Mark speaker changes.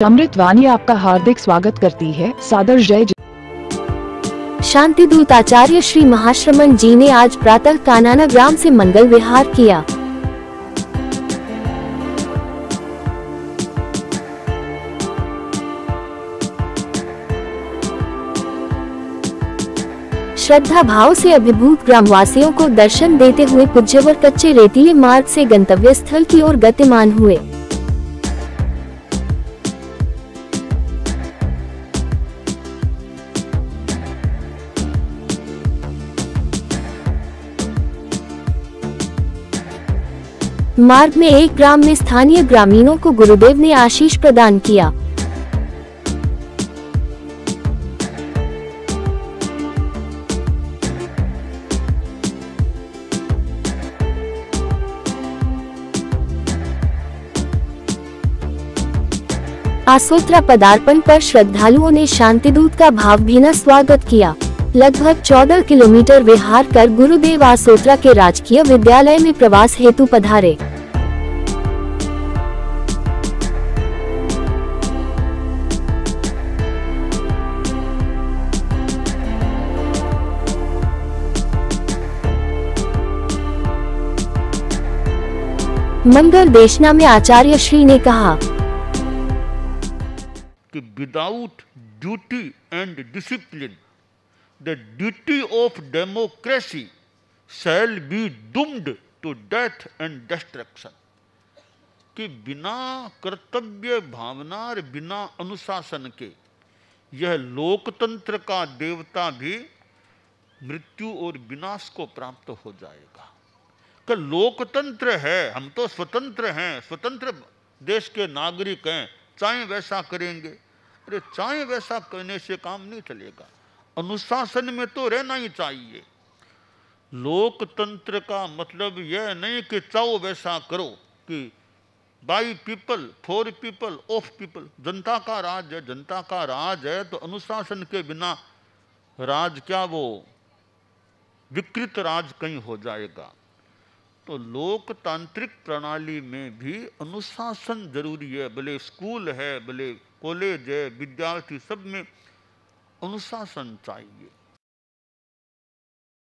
Speaker 1: अमृत वाणी आपका हार्दिक स्वागत करती है। सादर जय
Speaker 2: शांति दूत आचार्य श्री महाश्रमण जी ने आज प्रातः कानाना ग्राम से मंगल विहार किया। श्रद्धा भाव से अभिभूत ग्रामवासियों को दर्शन देते हुए पूज्यवर कच्चे रेतीले मार्ग से गंतव्य स्थल की ओर गतिमान हुए। मार्ग में एक ग्राम में स्थानीय ग्रामीणों को गुरुदेव ने आशीष प्रदान किया। आसोत्रा पदार्पण पर श्रद्धालुओं ने शांतिदूत का भावभीना स्वागत किया। लगभग 14 किलोमीटर विहार कर गुरुदेव आसोत्रा के राजकीय विद्यालय में प्रवास हेतु पधारे। मंगल देशना में आचार्य श्री ने कहा,
Speaker 3: कि without duty and discipline the duty of democracy shall be doomed to death and destruction कि बिना कर्तव्य भावना और बिना अनुशासन के यह लोकतंत्र का देवता भी मृत्यु और विनाश को प्राप्त हो जाएगा। कि लोकतंत्र है, हम तो स्वतंत्र हैं, स्वतंत्र देश के नागरिक हैं, चाहे वैसा करेंगे। अरे चाहे वैसा करने से काम नहीं चलेगा। अनुशासन में तो रहना ही चाहिए। लोकतंत्र का मतलब यह नहीं कि चाहो वैसा करो कि by people for people of people जनता का राज है, जनता का राज है तो अनुशासन के बिना राज क्या वो विकृत राज कहीं हो जाएगा? तो लोकतांत्रिक प्रणाली में भी अनुशासन ज़रूरी है। भले स्कूल है, भले कॉलेज है, विद्यार्थी सब में अनुशासन चाहिए